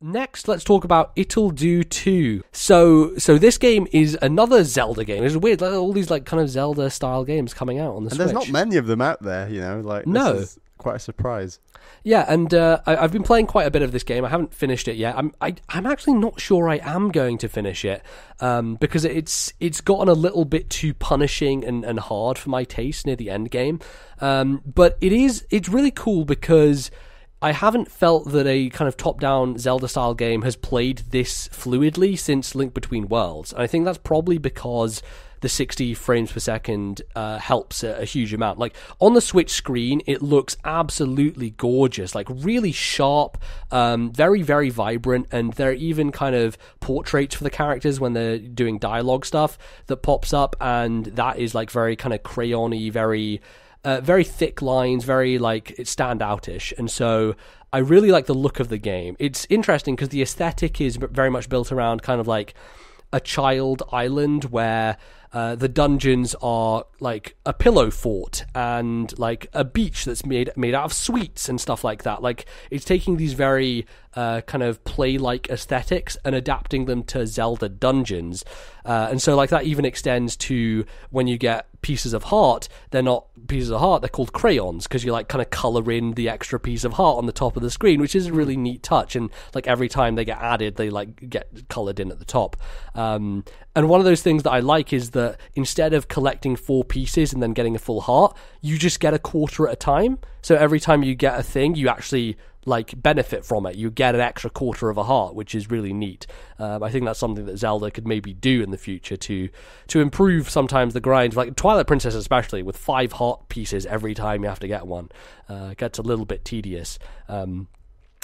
Next, let's talk about Ittle Dew 2. So, so this game is another Zelda game. It's weird, like, all these like kind of Zelda style games coming out on the And Switch. there's not many of them out there, you know. Like No. is quite a surprise. Yeah, and uh, I, I've been playing quite a bit of this game. I haven't finished it yet. I'm I, I'm actually not sure I am going to finish it um, because it's it's gotten a little bit too punishing and, and hard for my taste near the end game. Um, but it is it's really cool because. I haven't felt that a kind of top-down Zelda-style game has played this fluidly since Link Between Worlds. And I think that's probably because the 60 frames per second uh, helps a, a huge amount. Like on the Switch screen, it looks absolutely gorgeous, like really sharp, um, very very vibrant, and there are even kind of portraits for the characters when they're doing dialogue stuff that pops up, and that is like very kind of crayony, very. Uh, very thick lines, very like it's standoutish, and so I really like the look of the game. It's interesting because the aesthetic is very much built around kind of like a child island where uh, the dungeons are like a pillow fort and like a beach that's made made out of sweets and stuff like that. Like it's taking these very uh, kind of play like aesthetics and adapting them to Zelda dungeons. Uh, and so like that even extends to when you get pieces of heart. They're not pieces of heart; they're called crayons because you like kind of color in the extra piece of heart on the top of the screen, which is a really neat touch. And like every time they get added, they like get colored in at the top. Um, and one of those things that I like is that instead of collecting four pieces and then getting a full heart, you just get a quarter at a time. So every time you get a thing, you actually like benefit from it. You get an extra quarter of a heart, which is really neat. Um, I think that's something that Zelda could maybe do in the future to to improve sometimes the grind. Like Twilight Princess, especially with five heart pieces every time you have to get one, uh, gets a little bit tedious. Um,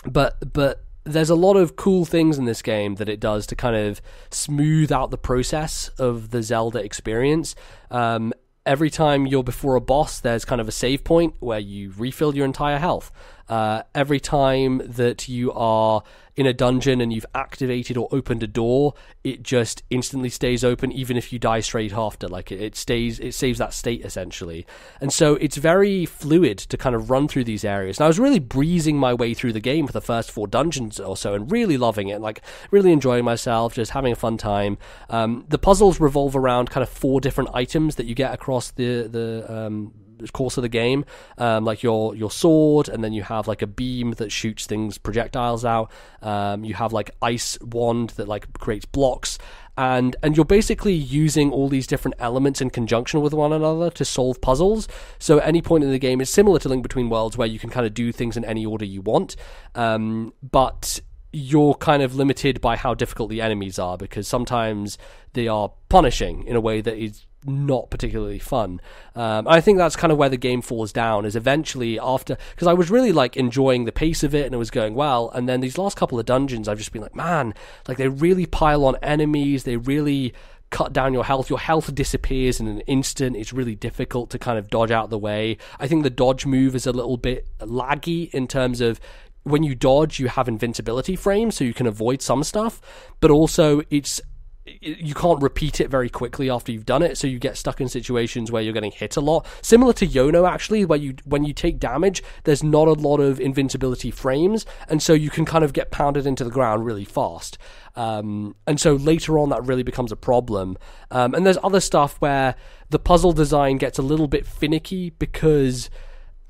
but but there's a lot of cool things in this game that it does to kind of smooth out the process of the Zelda experience. Um, every time you're before a boss, there's kind of a save point where you refill your entire health. Uh, every time that you are in a dungeon and you've activated or opened a door, it just instantly stays open, even if you die straight after. Like it, stays, it saves that state essentially. And so it's very fluid to kind of run through these areas. And I was really breezing my way through the game for the first four dungeons or so, and really loving it, like really enjoying myself, just having a fun time. Um, the puzzles revolve around kind of four different items that you get across the the um, course of the game, um, like your your sword, and then you have like a beam that shoots things projectiles out. Um, you have like ice wand that like creates blocks, and and you're basically using all these different elements in conjunction with one another to solve puzzles. So any point in the game is similar to Link Between Worlds, where you can kind of do things in any order you want, um, but you're kind of limited by how difficult the enemies are because sometimes they are punishing in a way that is not particularly fun. Um, I think that's kind of where the game falls down. Is eventually after because I was really like enjoying the pace of it and it was going well, and then these last couple of dungeons, I've just been like, man, like they really pile on enemies. They really cut down your health. Your health disappears in an instant. It's really difficult to kind of dodge out the way. I think the dodge move is a little bit laggy in terms of when you dodge, you have invincibility frames, so you can avoid some stuff, but also it's you can't repeat it very quickly after you've done it, so you get stuck in situations where you're getting hit a lot. Similar to Yono, actually, where you when you take damage, there's not a lot of invincibility frames, and so you can kind of get pounded into the ground really fast. Um, and so later on, that really becomes a problem. Um, and there's other stuff where the puzzle design gets a little bit finicky because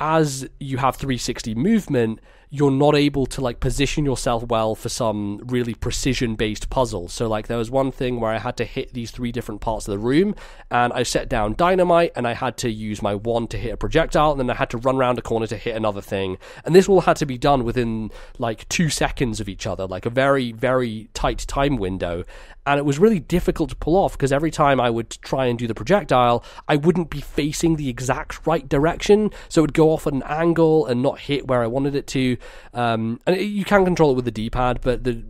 as you have 360 movement, you're not able to like position yourself well for some really precision based puzzles. So like there was one thing where I had to hit these three different parts of the room and I set down dynamite and I had to use my wand to hit a projectile and then I had to run around a corner to hit another thing. And this all had to be done within like 2 seconds of each other, like a very very tight time window. And it was really difficult to pull off because every time I would try and do the projectile, I wouldn't be facing the exact right direction, so it would go off at an angle and not hit where I wanted it to. Um, and it, you can control it with the D-pad, but the,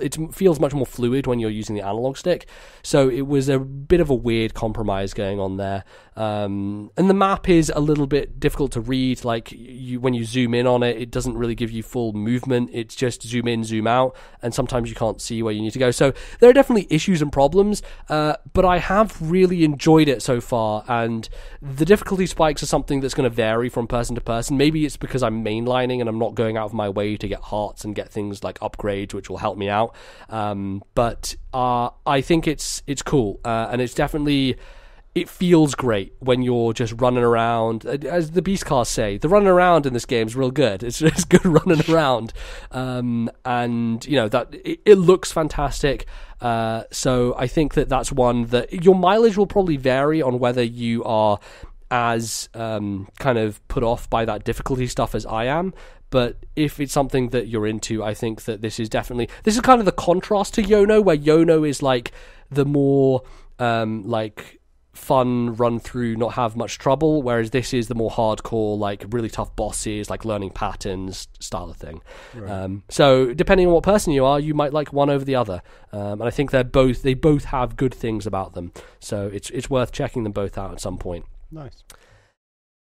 it feels much more fluid when you're using the analog stick. So it was a bit of a weird compromise going on there. Um, and the map is a little bit difficult to read. Like you, when you zoom in on it, it doesn't really give you full movement. It's just zoom in, zoom out, and sometimes you can't see where you need to go. So there are definitely issues and problems. Uh, but I have really enjoyed it so far, and the difficulty spikes are something that's going to vary from person to person. Maybe it's because I'm mainlining and I'm not going going out of my way to get hearts and get things like upgrades, which will help me out. Um, but uh, I think it's it's cool, uh, and it's definitely it feels great when you're just running around. As the Beast Cars say, the running around in this game is real good. It's just good running around, um, and you know that it, it looks fantastic. Uh, so I think that that's one that your mileage will probably vary on whether you are as um, kind of put off by that difficulty stuff as I am. But if it's something that you're into, I think that this is definitely this is kind of the contrast to Yono, where Yono is like the more um, like fun run through, not have much trouble, whereas this is the more hardcore, like really tough bosses, like learning patterns style of thing. Right. Um, so depending on what person you are, you might like one over the other, um, and I think they're both they both have good things about them. So it's it's worth checking them both out at some point. Nice.